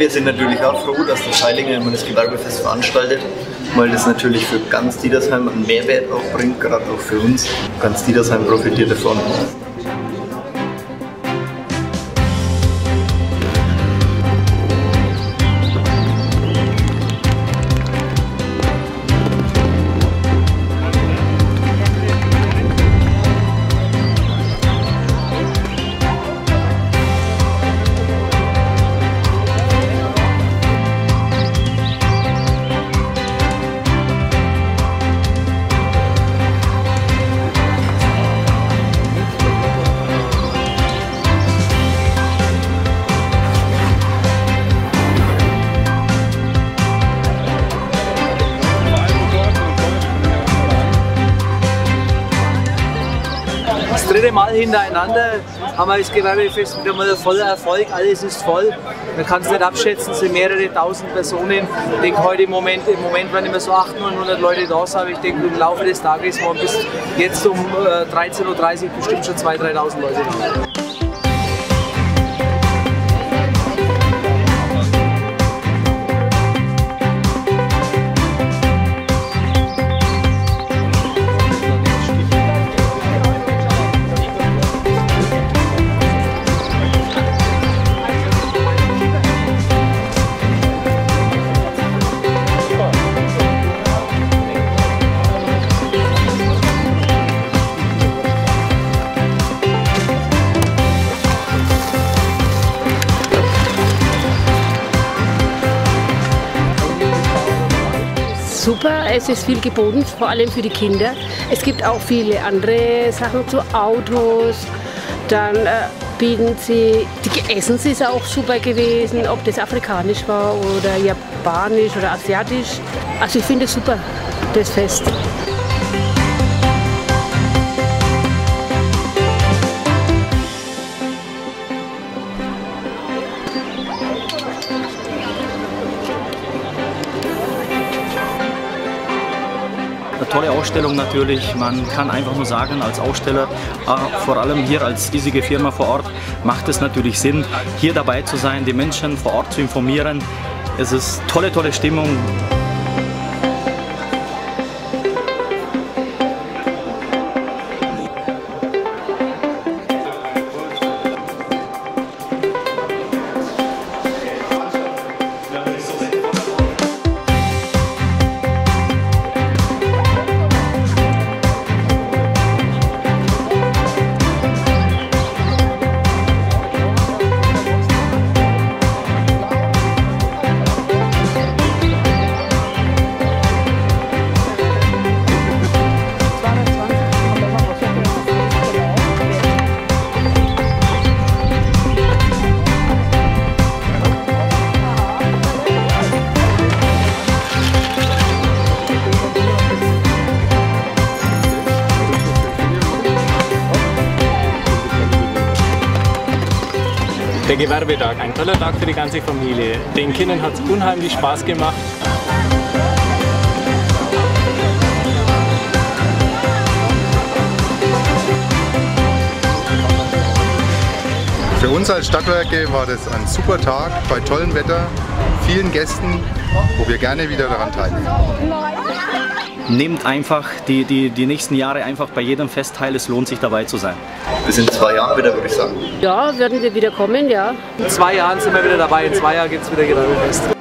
wir sind natürlich auch froh, dass der Scheilinger immer das Gewerbefest veranstaltet, weil das natürlich für ganz Diedersheim einen Mehrwert auch bringt, gerade auch für uns. Ganz Diedersheim profitiert davon. Dritte Mal hintereinander haben wir das Gewerbefest wieder mal voller Erfolg. Alles ist voll. Man kann es nicht abschätzen, es sind mehrere tausend Personen. Ich denke heute im Moment, im Moment werden immer so 800, 900 Leute da sein. Ich denke im Laufe des Tages waren bis jetzt um äh, 13.30 Uhr bestimmt schon 2.000, 3.000 Leute da. Super, es ist viel geboten, vor allem für die Kinder. Es gibt auch viele andere Sachen zu Autos. Dann äh, bieten sie, die Essen ist auch super gewesen, ob das afrikanisch war oder japanisch oder asiatisch. Also ich finde es super, das Fest. Tolle Ausstellung natürlich. Man kann einfach nur sagen, als Aussteller, äh, vor allem hier als riesige Firma vor Ort, macht es natürlich Sinn, hier dabei zu sein, die Menschen vor Ort zu informieren. Es ist tolle, tolle Stimmung. Der Gewerbetag, ein toller Tag für die ganze Familie. Den Kindern hat es unheimlich Spaß gemacht. Für uns als Stadtwerke war das ein super Tag bei tollem Wetter, vielen Gästen, wo wir gerne wieder daran teilnehmen. Nehmt einfach die, die, die nächsten Jahre einfach bei jedem Fest teil, es lohnt sich dabei zu sein. Bis in zwei Jahren wieder, würde ich sagen. Ja, werden wir wieder kommen, ja. In zwei Jahren sind wir wieder dabei, in zwei Jahren gibt es wieder Gewerbefest.